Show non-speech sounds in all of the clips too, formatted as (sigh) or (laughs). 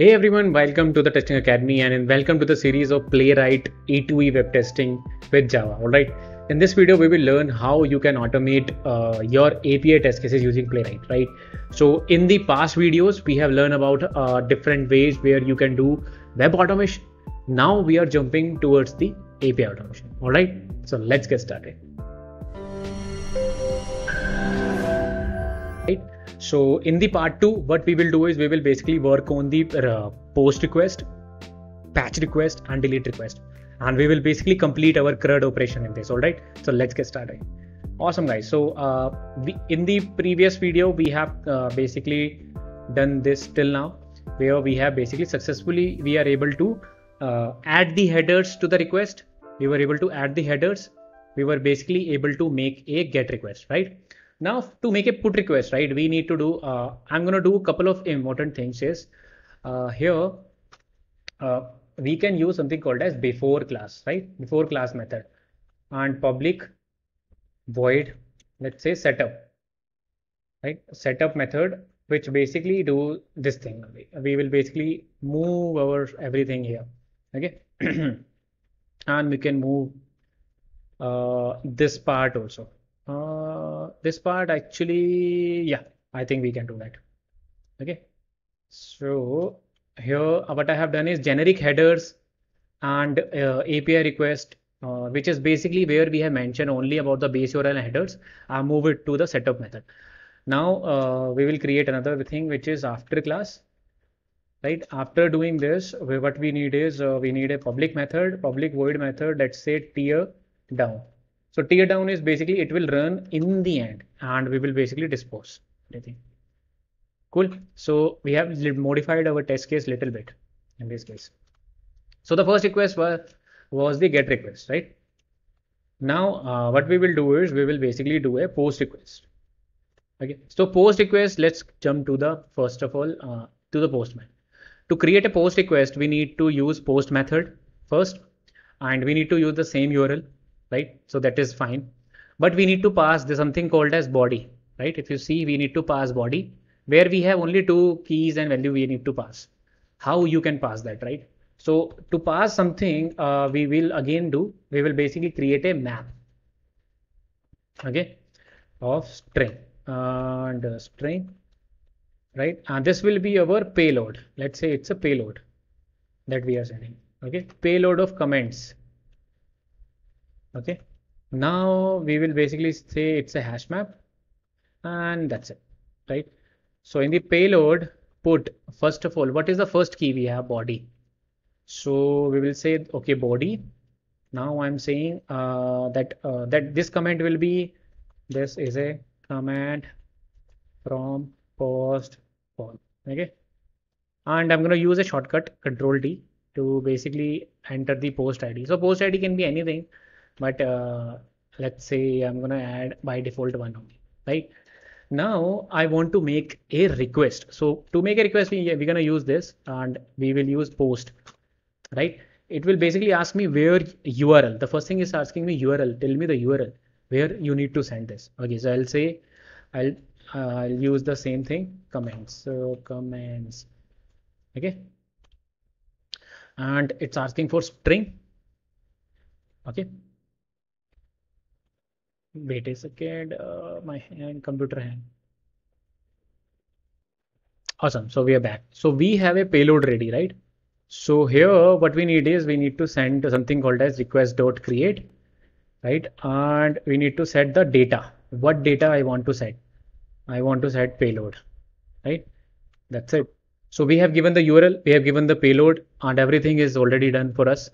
Hey everyone, welcome to the Testing Academy and welcome to the series of Playwright E2E web testing with Java. Alright, in this video we will learn how you can automate uh, your API test cases using Playwright. Right. So in the past videos we have learned about uh, different ways where you can do web automation. Now we are jumping towards the API automation. Alright, so let's get started. Right so in the part two, what we will do is we will basically work on the uh, post request, patch request and delete request. And we will basically complete our CRUD operation in this. All right. So let's get started. Awesome guys. So uh, we, in the previous video, we have uh, basically done this till now where we have basically successfully, we are able to uh, add the headers to the request. We were able to add the headers. We were basically able to make a get request, right? Now to make a put request right we need to do uh, i'm going to do a couple of important things is uh, here uh, we can use something called as before class right? Before class method. And public void let's say setup right? Setup method which basically do this thing. We will basically move our everything here okay? (clears throat) And we can move uh, this part also this part actually yeah I think we can do that. Okay. So here what I have done is generic headers and uh, API request uh, which is basically where we have mentioned only about the base URL headers. I move it to the setup method. Now uh, we will create another thing which is after class. Right? After doing this what we need is uh, we need a public method public void method let's say tear down so tear down is basically it will run in the end and we will basically dispose anything. Cool. So we have modified our test case little bit in this case. So the first request was, was the get request, right? Now uh, what we will do is we will basically do a post request. Okay. So post request, let's jump to the first of all uh, to the postman. To create a post request, we need to use post method first and we need to use the same URL right? So that is fine. But we need to pass there's something called as body, right? If you see, we need to pass body where we have only two keys and value we need to pass. How you can pass that, right? So to pass something, uh, we will again do, we will basically create a map, okay, of string and string, right? And this will be our payload. Let's say it's a payload that we are sending, okay? Payload of comments okay. Now we will basically say it's a hash map and that's it right? So in the payload put first of all what is the first key we have? Body. So we will say okay body. Now i'm saying uh, that uh, that this comment will be this is a command from post call okay? And i'm going to use a shortcut control d to basically enter the post id so post id can be anything but uh, let's say I'm gonna add by default one only, right? Now I want to make a request. So to make a request, we, we're gonna use this and we will use post, right? It will basically ask me where URL. The first thing is asking me URL. Tell me the URL where you need to send this. Okay, so I'll say I'll uh, I'll use the same thing comments. So comments, okay, and it's asking for string. Okay, wait a second uh, my hand computer hand. Awesome so we are back. So we have a payload ready right? So here what we need is we need to send something called as request dot create right? And we need to set the data. What data i want to set? I want to set payload right? That's it. So we have given the url we have given the payload and everything is already done for us.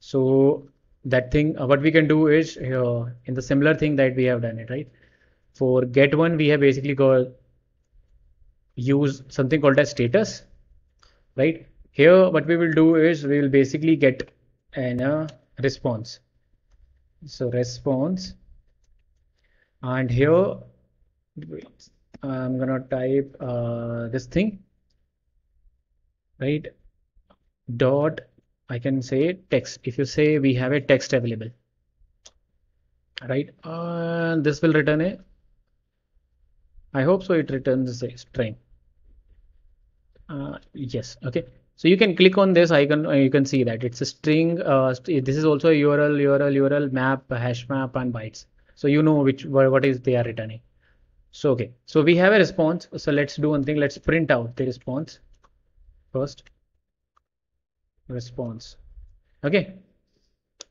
So that thing uh, what we can do is uh, in the similar thing that we have done it right? For get one we have basically got use something called as status right? Here what we will do is we will basically get an uh, response. So response. And here I'm gonna type uh, this thing right? Dot I can say text. If you say we have a text available, right? Uh, this will return a. I hope so. It returns a string. uh, yes okay so you can click on this icon uh, you can see that it's a string uh, this is also a url url url map hash map and bytes so you know which what is they are returning so okay so we have a response so let's do one thing let's print out the response first response. Okay.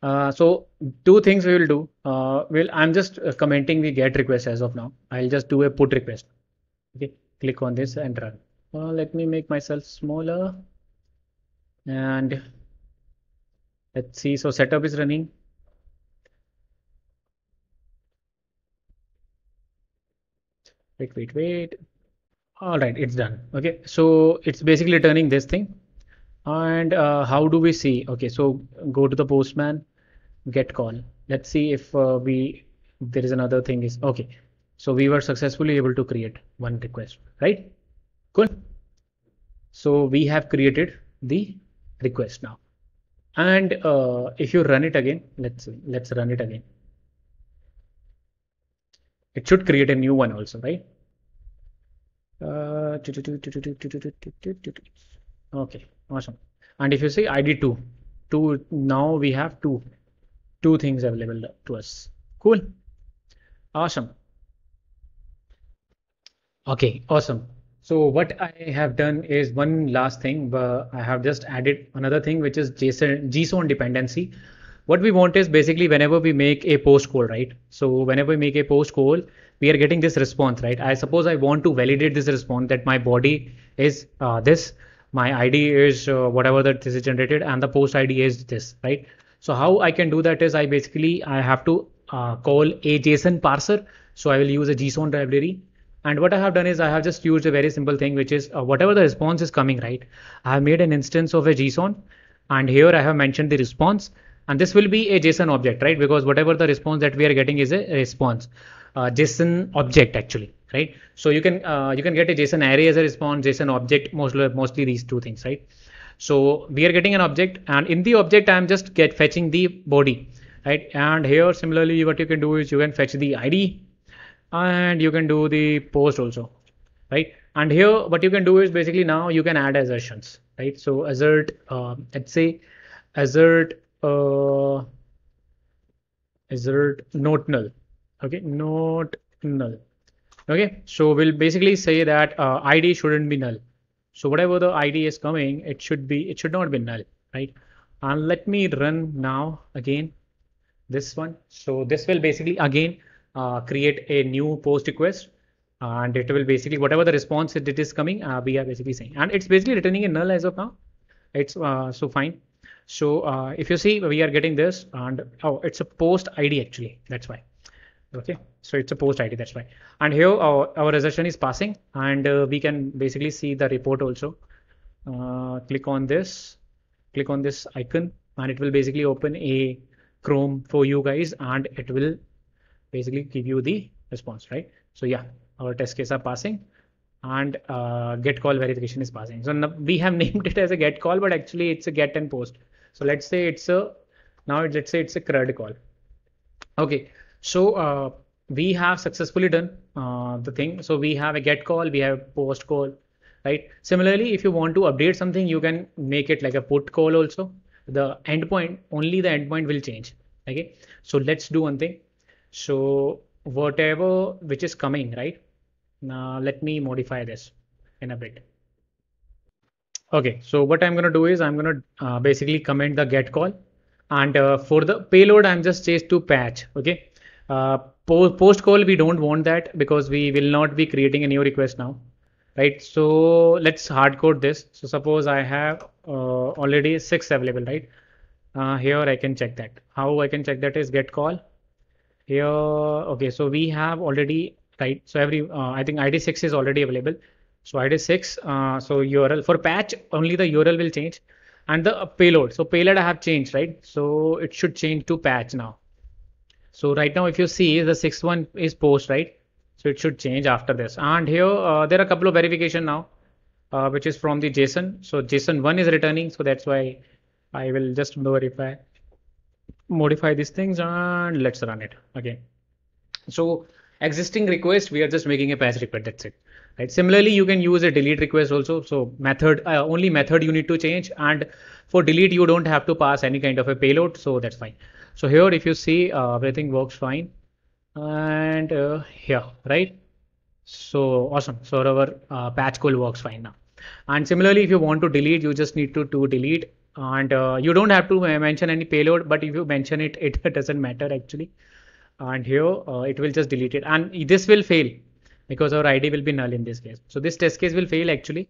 Uh, so two things we will do. Uh, will i'm just uh, commenting the get request as of now. I'll just do a put request. Okay. Click on this and run. Uh, let me make myself smaller. And let's see. So setup is running. Wait wait wait. All right. It's done. Okay. So it's basically turning this thing and uh, how do we see okay so go to the postman get call. Let's see if uh, we there is another thing is okay. So we were successfully able to create one request right? Cool. So we have created the request now. And uh, if you run it again let's let's run it again. It should create a new one also right? Uh, okay awesome. And if you say id 2 2 now we have two two things available to us. Cool? Awesome. Okay awesome. So what i have done is one last thing but i have just added another thing which is json json dependency. What we want is basically whenever we make a post call right? So whenever we make a post call we are getting this response right? I suppose i want to validate this response that my body is uh, this my id is uh, whatever that this is generated and the post id is this right? So how i can do that is i basically i have to uh, call a json parser. So i will use a json library. And what i have done is i have just used a very simple thing which is uh, whatever the response is coming right? I have made an instance of a json and here i have mentioned the response. And this will be a json object right? Because whatever the response that we are getting is a response json object actually right? So you can uh, you can get a JSON array as a response, JSON object, mostly mostly these two things, right? So we are getting an object, and in the object, I'm just get fetching the body, right? And here similarly, what you can do is you can fetch the ID, and you can do the post also, right? And here, what you can do is basically now you can add assertions, right? So assert, uh, let's say, assert, uh, assert not null, okay, not null. Okay so we'll basically say that uh, id shouldn't be null. So whatever the id is coming it should be it should not be null right? And let me run now again this one. So this will basically again uh, create a new post request and it will basically whatever the response it is coming uh, we are basically saying. And it's basically returning a null as of now. It's uh, so fine. So uh, if you see we are getting this and oh it's a post id actually. That's why okay so it's a post id that's why. And here our, our assertion is passing and uh, we can basically see the report also. Uh, click on this click on this icon and it will basically open a chrome for you guys and it will basically give you the response right? So yeah our test case are passing and uh, get call verification is passing. So we have (laughs) named it as a get call but actually it's a get and post. So let's say it's a now let's say it's a crud call. Okay so uh, we have successfully done uh, the thing. So we have a get call, we have post call, right? Similarly, if you want to update something, you can make it like a put call also. The endpoint, only the endpoint will change. Okay. So let's do one thing. So whatever which is coming, right? Now let me modify this in a bit. Okay. So what I'm going to do is I'm going to uh, basically comment the get call and uh, for the payload, I'm just changed to patch. Okay uh, post call, we don't want that because we will not be creating a new request now, right? So let's hard code this. So suppose I have uh, already six available, right? Uh, here I can check that. How I can check that is get call. Here, okay, so we have already, right? So every, uh, I think ID 6 is already available. So ID 6, uh, so URL for patch, only the URL will change and the payload. So payload I have changed, right? So it should change to patch now. So right now, if you see the sixth one is post, right? So it should change after this. And here, uh, there are a couple of verification now, uh, which is from the JSON. So JSON one is returning. So that's why I will just verify, modify these things and let's run it again. So existing request, we are just making a patch request. That's it. right similarly you can use a delete request also so method uh, only method you need to change and for delete you don't have to pass any kind of a payload so that's fine so here if you see uh, everything works fine. And uh, here right? So awesome. So our uh, patch call works fine now. And similarly if you want to delete you just need to to delete. And uh, you don't have to mention any payload but if you mention it (laughs) it doesn't matter actually. And here uh, it will just delete it. And this will fail because our id will be null in this case. So this test case will fail actually.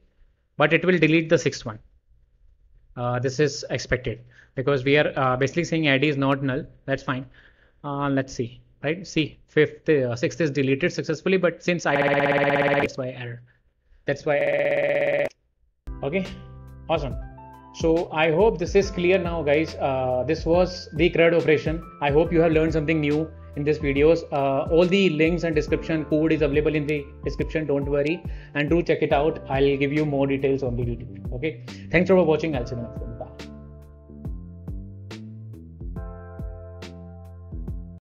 But it will delete the sixth one uh, this is expected because we are uh, basically saying id is not null that's fine uh, let's see right see fifth uh, sixth is deleted successfully but since i, that's why error that's why okay awesome so i hope this is clear now guys. Uh, this was the CRUD operation. I hope you have learned something new in this videos. Uh, all the links and description code is available in the description. Don't worry. And do check it out. I'll give you more details on the youtube okay? Thanks for watching. I'll see you next time